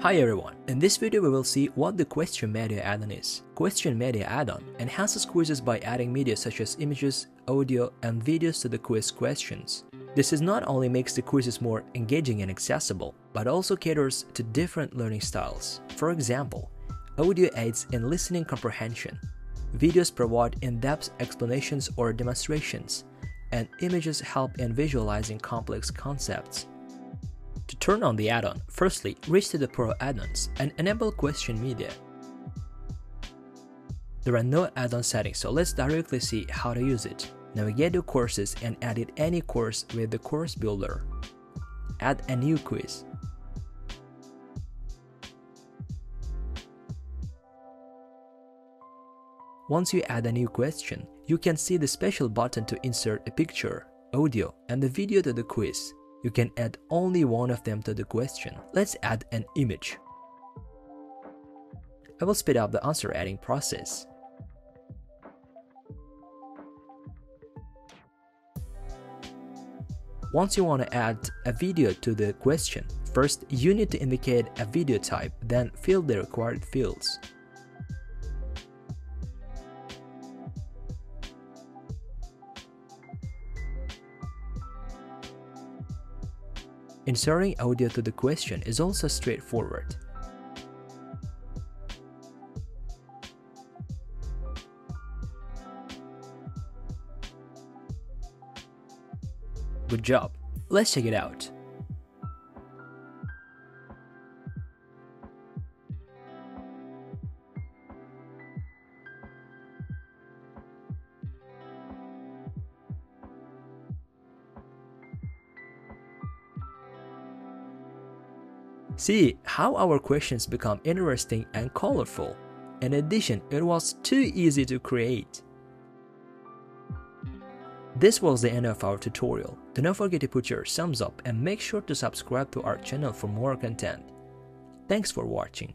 Hi everyone, in this video we will see what the Question Media add-on is. Question Media add-on enhances quizzes by adding media such as images, audio, and videos to the quiz questions. This is not only makes the quizzes more engaging and accessible, but also caters to different learning styles. For example, audio aids in listening comprehension, videos provide in-depth explanations or demonstrations, and images help in visualizing complex concepts. To turn on the add-on, firstly, reach to the Pro add-ons and enable Question Media. There are no add-on settings, so let's directly see how to use it. Navigate to Courses and edit any course with the Course Builder. Add a new quiz. Once you add a new question, you can see the special button to insert a picture, audio, and a video to the quiz. You can add only one of them to the question. Let's add an image. I will speed up the answer adding process. Once you want to add a video to the question, first you need to indicate a video type, then fill the required fields. Inserting audio to the question is also straightforward. Good job. Let's check it out. See how our questions become interesting and colorful. In addition, it was too easy to create. This was the end of our tutorial. Do not forget to put your thumbs up and make sure to subscribe to our channel for more content. Thanks for watching.